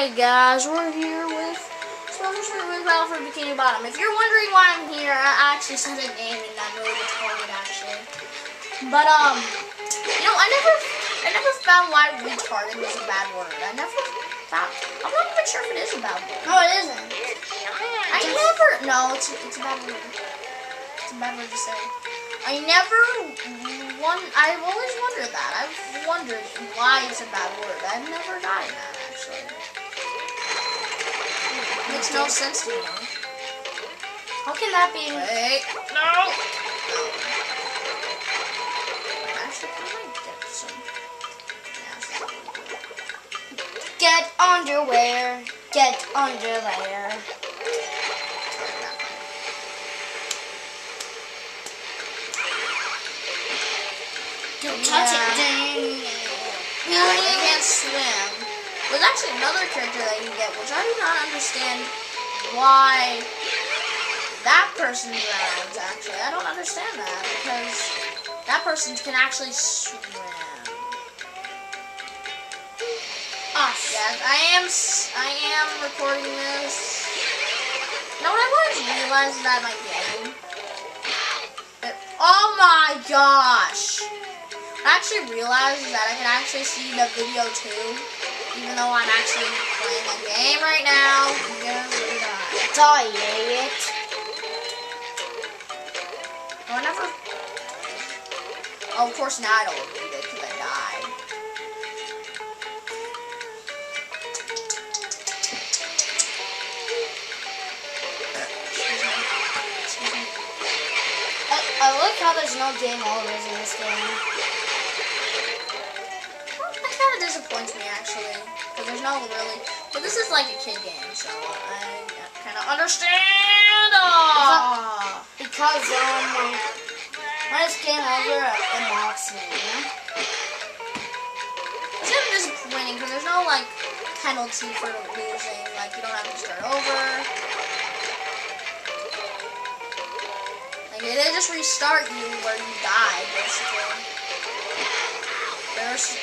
Hey guys, we're here with Special Street with Battle for Bikini Bottom. If you're wondering why I'm here, I actually said a name and not really the target actually. But um, you know, I never, I never found why retarded was a bad word. I never found. I'm not even sure if it is a bad word. No, it isn't. I never. No, it's it's a bad word. It's a bad word to say. I never one. I've always wondered that. I've wondered why it's a bad word. I've never gotten that actually. Makes no sense to me. How can that be? Wait. No. Actually, can I get some? Get underwear. Get underwear. Don't touch Yeah. it. Dang. Yeah, like they can't swim. There's actually another character that you get, which I do not understand why that person drowns, actually. I don't understand that, because that person can actually swim. Ah, Yes, I am, I am recording this. What I wanted to realize is that my game. that- oh my gosh! I actually realized that I can actually see the video too, even though I'm actually playing a game right now. We die. Idiot. Oh, I never. Oh, of course now I don't read it because I died. I, I like how there's no game overs in this game. Of disappoints me actually, because there's no really. But this is like a kid game, so I kind of understand. Ah. Because, um, when it's game over, it mocks me? It's kind of disappointing because there's no like penalty for losing. Like you don't have to start over. Like did just restart you where you died basically. There's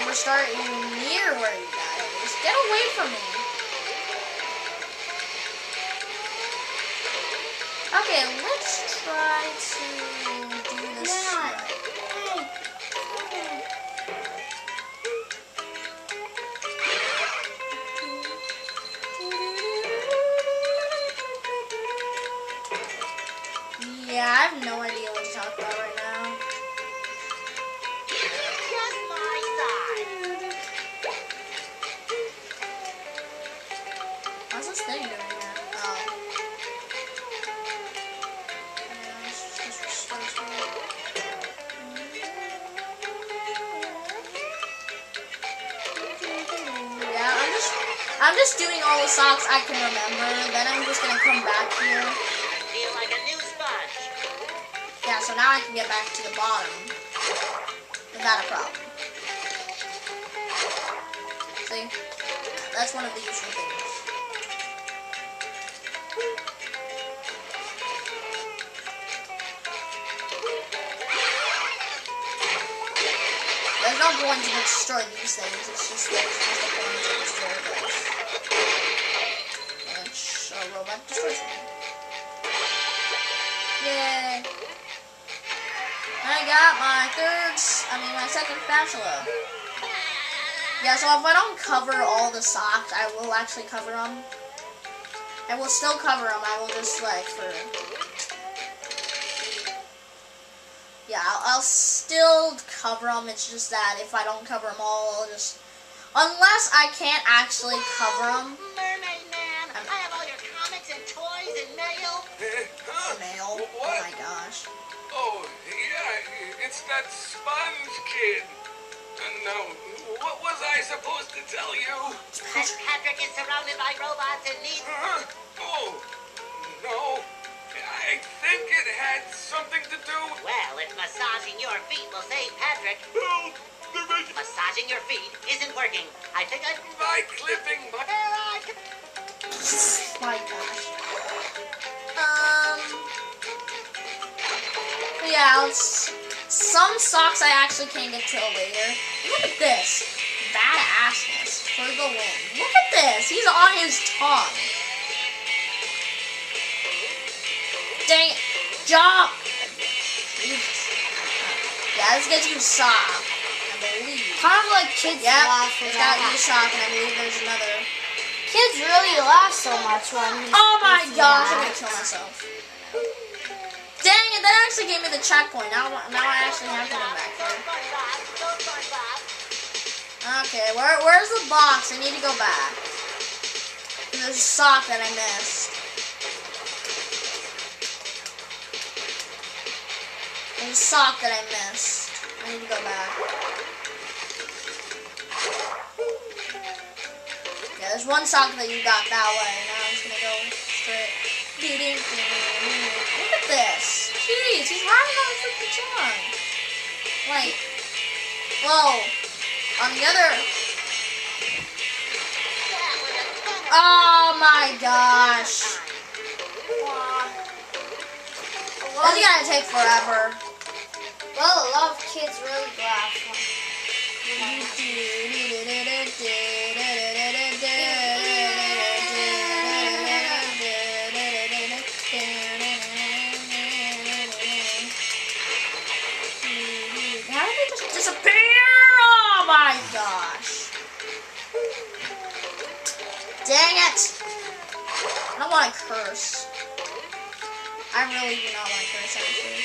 it restart you near where you died. Just get away from me. Okay, let's try to do this Yeah. right. Yeah, I have no the socks I can remember. Then I'm just gonna come back here. Yeah, so now I can get back to the bottom without a problem. See? That's one of the useful things. There's no point to destroy these things, it's just there's just a point to destroy I got my third, I mean my second spatula. Yeah, so if I don't cover all the socks, I will actually cover them. I will still cover them. I will just like for. Yeah, I'll, I'll still cover them. It's just that if I don't cover them all, I'll just. Unless I can't actually cover them. It's that sponge kid. Uh, no, what was I supposed to tell you? That Patrick is surrounded by robots and needs. Huh? Oh, no. I think it had something to do. Well, if massaging your feet will save Patrick, Well, they're making massaging your feet isn't working. I think I. my clipping my. There I can. my gosh. Um. but Yeah, it's some socks I actually can't get till later. Look at this. Badassness. For for the win. Look at this. He's on his tongue. Dang it. Jump. Jesus. Yeah, this gets you sock. I believe. Kind of like kids Yep. laugh when that got you happens. sock, and I believe there's another. Kids really laugh so much when. Oh my gosh, I'm gonna kill myself. That actually gave me the checkpoint. Now, now I actually have to go back there. Okay, where, where's the box? I need to go back. There's a sock that I missed. There's a sock that I missed. I need to go back. Yeah, there's one sock that you got that way. Now I'm just gonna go straight. This. Jeez, he's riding on the freaking tongue. Like, whoa. On the other. Oh my gosh. That's gonna take forever. Well, a lot of kids really laugh. Dang it. I don't want to curse. I really do not want to curse actually.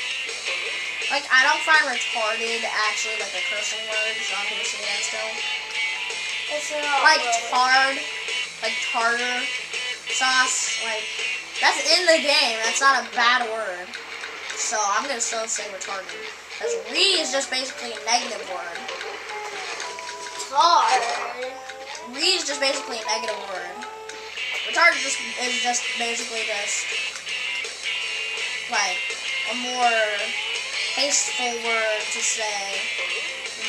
Like, I don't find retarded actually like a cursing word, so I'm gonna say that still. It's not Like tard, like tartar sauce, like that's in the game. That's not a bad word. So I'm gonna still say retarded. Because re is just basically a negative word. hard. Re is just basically a negative word. Retarded just is just basically just like a more tasteful word to say.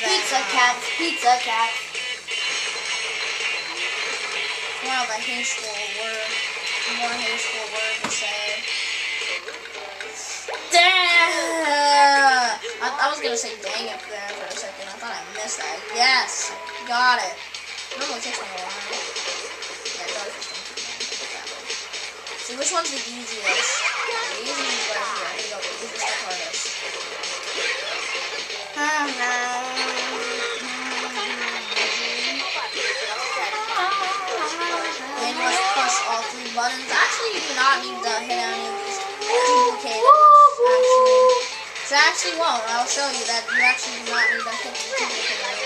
than, Pizza uh, cat. Pizza cat. more of a hasteful word, more hasteful word to say. Damn! I, I was gonna say dang it there for a second. I thought I missed that. Yes, got it. It normally takes me a while. Yeah, it always. See, which one's the easiest? The easiest is right here. Here you go. The easiest to hardest. Must push all three buttons. Actually, you do not need to hit any of these duplicated. Actually, so I actually won't. I'll show you that you actually do not need to hit the duplicators.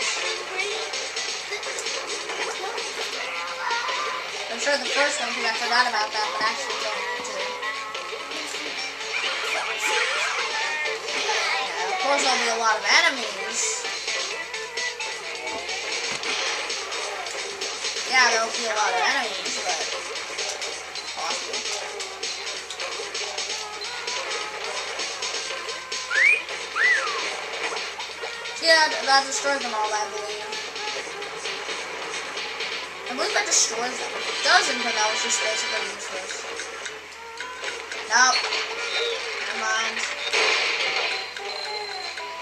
Sure the first one because I forgot about that, but actually don't need to. Yeah, of course there'll be a lot of enemies. Yeah, there'll be a lot of enemies, but possible. Yeah, th- that destroys them all, I believe. I believe that destroys them. It doesn't, but that was just basically useless. Nope. Never mind.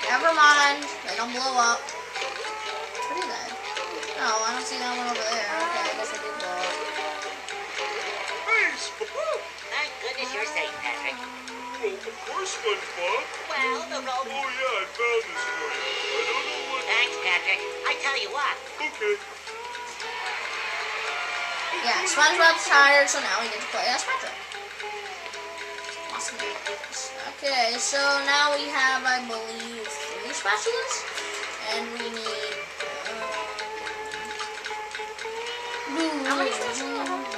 Never mind. They don't blow up. What is that? No, I don't see that one over there. Okay, I guess they did blow up. Hey, SpongeBob! Thank goodness you're safe, Patrick. Oh, of course, SpongeBob. Well, the road. Oh, yeah, I found this for you. I don't know what... Thanks, Patrick. I tell you what. Okay. Yeah, SpongeBob's tired, so now we get to play as Patrick. Awesome. Okay, so now we have, I believe, three spatulas, and we need. Um, how many spatulas?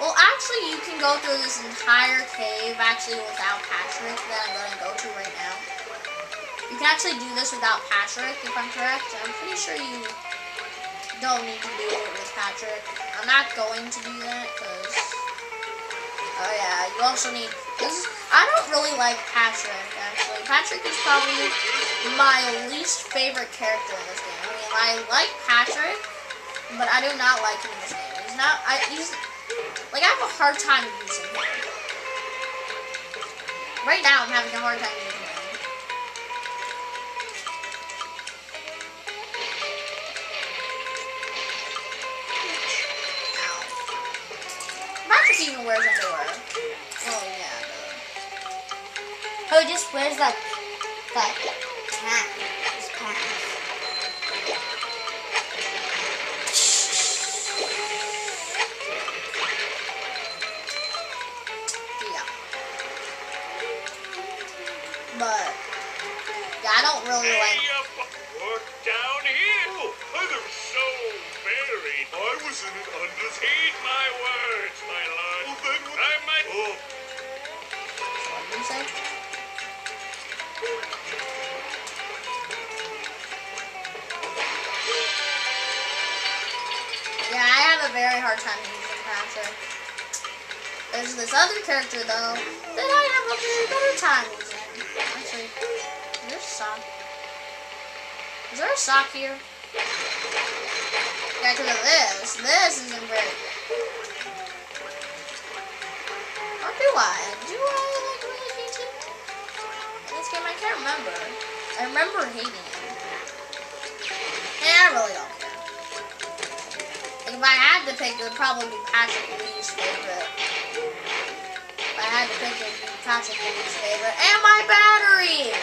Well, actually, you can go through this entire cave actually without Patrick that I'm gonna go to right now. You can actually do this without Patrick, if I'm correct. I'm pretty sure you don't need to do it with Patrick. I'm not going to do that because. Oh yeah, you also need. This is, I don't really like Patrick actually. Patrick is probably my least favorite character in this game. I mean, I like Patrick, but I do not like him in this game. He's not. I, he's like I have a hard time using him. Right now, I'm having a hard time using. Ow. Patrick even wears underwear. Oh yeah. Oh, he just wears that that pant. His pants. I don't really like. Hey, uh, look down here. Oh, I'm so very. I was in it under. Heed my words, my lord. Oh, then what? I might. Oh, What did you say? Yeah, I have a very hard time using Patrick. There's this other character though that I have a very better time using. Actually, there's a sock. Is there a sock here? Yeah, because of this. This isn't very. Or do I? Do I like really hate? In this game, I can't remember. I remember hating him. And I really don't care. Like, if I had to pick, it would probably be Patrick Lee's favorite. If I had to pick, it would be Patrick Lee's favorite. And my battery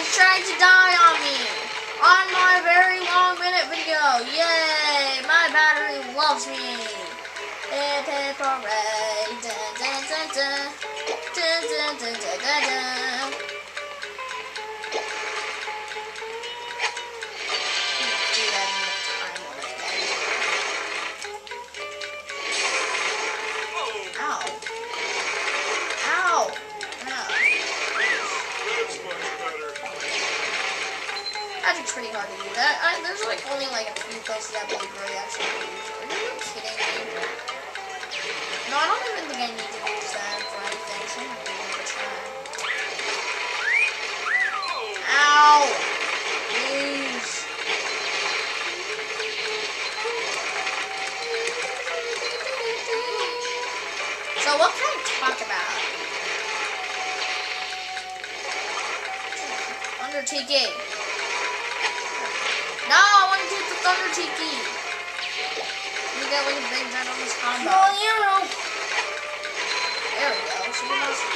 is trying to die on me on my very long minute video. Yay! My battery loves me. Hip hip hooray! Pretty hard to use. I, I, there's like only like a few places I believe where actually use. Are you kidding me? No, I don't even think I need to use that for anything. So I'm even gonna try. Ow! So what can I talk about? No, I want to do the Thunder Tiki. You get like a big ginormous combo. Oh, you There we go.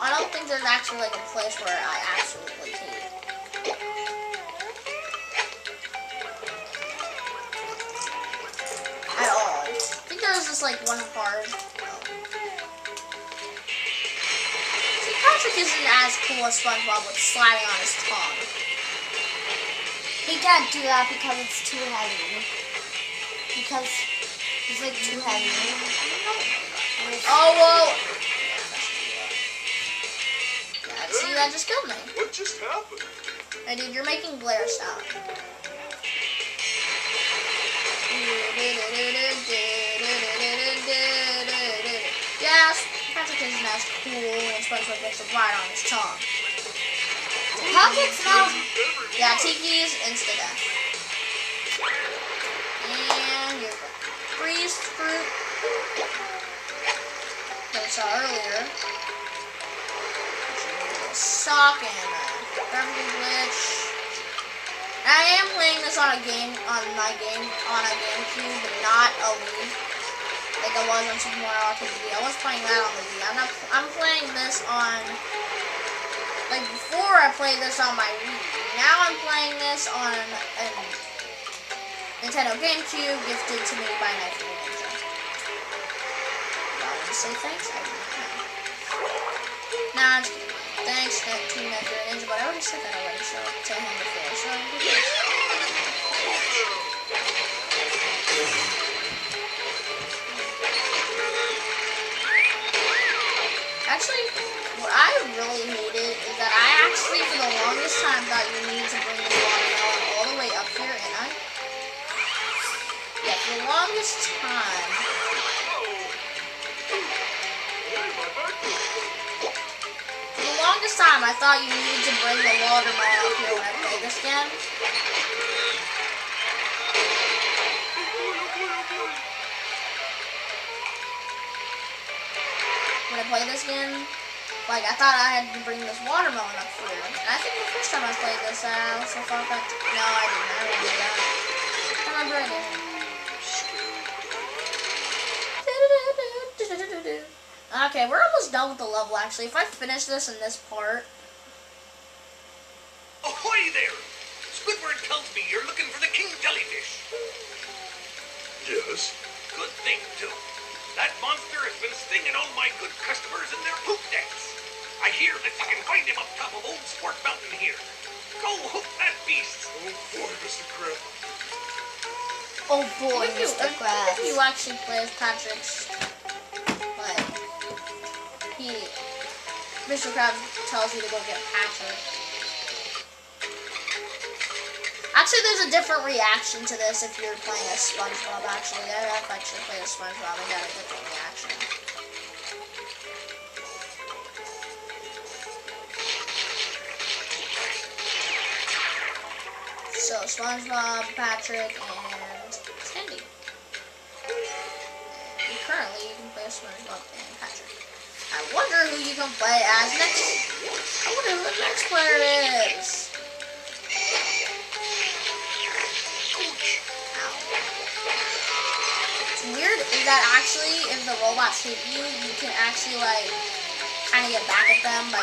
I don't think there's actually like a place where I absolutely hate. At all. I think there was just like one part. See, Patrick isn't as cool as SpongeBob with sliding on his tongue. He can't do that because it's too heavy. Because he's like too heavy. Oh, whoa! That just killed me. what just happened? Hey, dude, you're making Blair stop. Yes, Patrick isn't as cool when SpongeBob gets a ride on his tongue. Patrick's not. Yeah, Tiki's insta death. And the freeze fruit that we saw earlier. Sock and uh, Glitch. I am playing this on a game on my game on a GameCube, but not a Wii. like I was on Super Mario RPG. I was playing that on the Wii. I'm not. I'm playing this on. Like before, I played this on my Wii. Now I'm playing this on a Nintendo GameCube gifted to me by Knife Ninja. Y'all want to say thanks? I do not know. Nah. Thanks to Knife Ninja, but I already said that already. So to him before. So. Thought you needed to bring the watermelon up here when I play this game. When I play this game, like I thought I had to bring this watermelon up here. And I think the first time I played this, I also thought that. No, I didn't. I remember that. I remember I did. Okay, we're almost done with the level actually. If I finish this in this part, Ahoy there! Squidward tells me you're looking for the king jellyfish. Yes. Good thing, too. That monster has been stinging all my good customers in their poop decks. I hear that you can find him up top of Old Spork Mountain here. Go hook that beast. Oh boy, Mr. Crab. Oh boy, if Mr. if, Krabs. if you actually play as Patrick's, like, he, Mr. Krabs tells you to go get Patrick. Actually, there's a different reaction to this if you're playing as SpongeBob. Actually, I've actually played as SpongeBob and got a different reaction. So SpongeBob, Patrick, and Sandy. And currently, you can play SpongeBob and Patrick. I wonder who you can play as next. I wonder who the next player is. That actually, if the robots hit you, you can actually like kind of get back at them by